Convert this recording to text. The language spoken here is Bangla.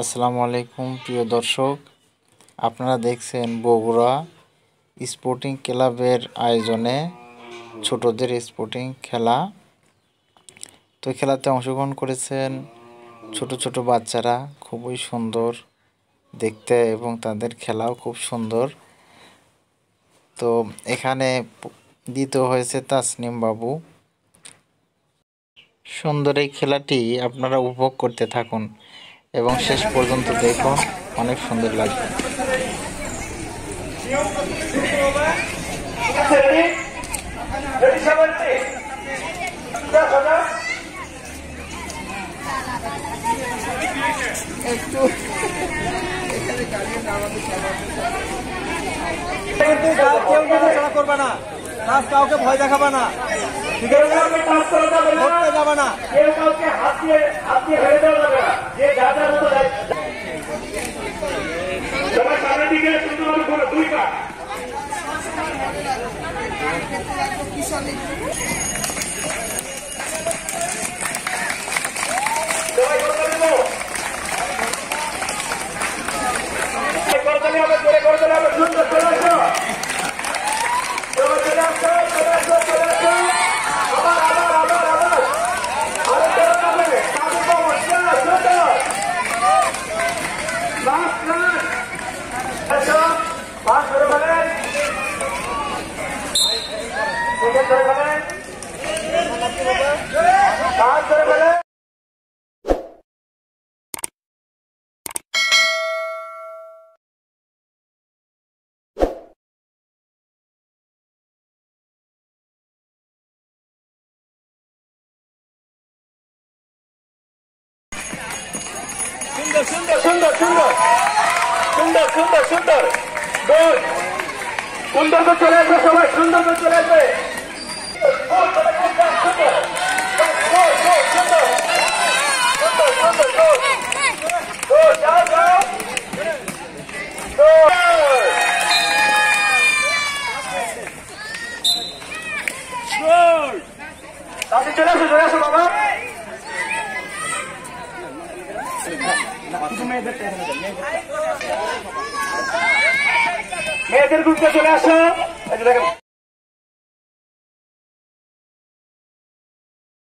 আসসালামু আলাইকুম, প্রিয় দর্শক। আপনারা দেখছেন বগুড়া স্পোর্টিং ক্লাবের আয়োজনে ছোটদের স্পোর্টিং খেলা। তো খেলাতে অংশগ্রহণ করেছেন ছোট ছোট বাচ্চারা, খুবই সুন্দর দেখতে এবং তাদের খেলাও খুব সুন্দর। তো এখানে দিতে হয়েছে তাসনিম বাবু। সুন্দর এই খেলাটি আপনারা উপভোগ করতে থাকুন। এবং শেষ পর্যন্ত দেখুন অনেক সুন্দর লাগবে। করবে না কাউকে ভয় দেখাবে না ঠিক আছে যাবে না কেউ কাউকে সবাই সামনের দিকে সুন্দরভাবে করো দুই পা। করে করতে দেবো করতে হবে জোরে করতে হবে সুন্দর চলে আসো চলে চলে আসো চলে আসো চলে আসো আবার আবার আবার আবার আরে চলে যাবে কাজে কমর চলো চলো লাস্ট রান আসো পাস ধরে ফেলেন উইকেট ধরে ফেলেন পাস ধরে ফেলেন সুন্দর সুন্দর। সুন্দর সুন্দর সুন্দর। সুন্দর সুন্দর করে চলে আসবে সবাই, সুন্দর করে চলে আসবে Good, সুন্দর, সুন্দর, সুন্দর। Good, good, সুন্দর। সুন্দর, সুন্দর, good. Good, যাও, যাও। Good. Good. তাড়াতাড়ি চলে আসো চলে আসো বাবা। মেয়েদের গ্রুপটা চলে আসো।